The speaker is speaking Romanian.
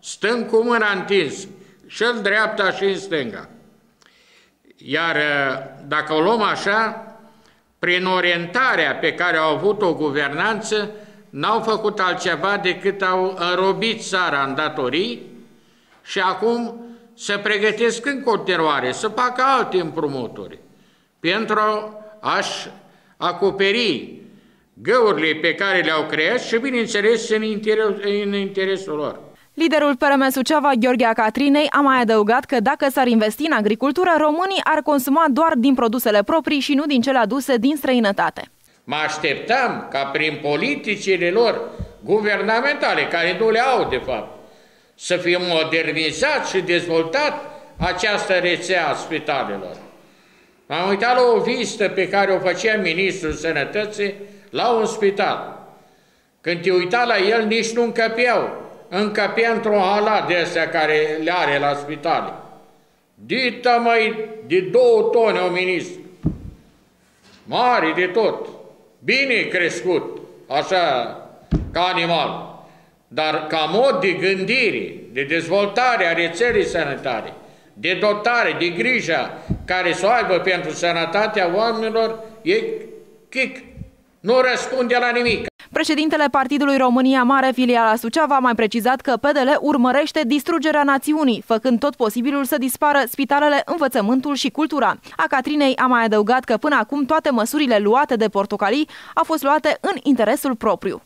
Stăm cu mâna întins, și în dreapta și în stânga. Iar uh, dacă o luăm așa, prin orientarea pe care au avut-o guvernanță, n-au făcut altceva decât au înrobit țara în datorii și acum se pregătesc în continuare să facă alte împrumuturi pentru a-și acoperi găurile pe care le-au creat și, bineînțeles, în, interes, în interesul lor. Liderul PRM Suceava, Gheorghe Catrinei, a mai adăugat că dacă s-ar investi în agricultură, românii ar consuma doar din produsele proprii și nu din cele aduse din străinătate. Mă așteptam ca prin politicile lor guvernamentale, care nu le au de fapt, să fie modernizat și dezvoltat această rețea a spitalelor. Am uitat la o vizită pe care o făcea Ministrul Sănătății la un spital. Când te uita la el, nici nu încăpeau. Încăpea într-o hala de astea care le are la spitale. Dita mai de două tone o ministru. Mari de tot. Bine crescut, așa, ca animal. Dar ca mod de gândire, de dezvoltare a rețelei sanitare, de dotare, de grijă care să o aibă pentru sănătatea oamenilor, e chic. Nu răspunde la nimic. Președintele Partidului România Mare, filiala Suceava, a mai precizat că PDL urmărește distrugerea națiunii, făcând tot posibilul să dispară spitalele, învățământul și cultura. A Catrinei a mai adăugat că până acum toate măsurile luate de portocalii au fost luate în interesul propriu.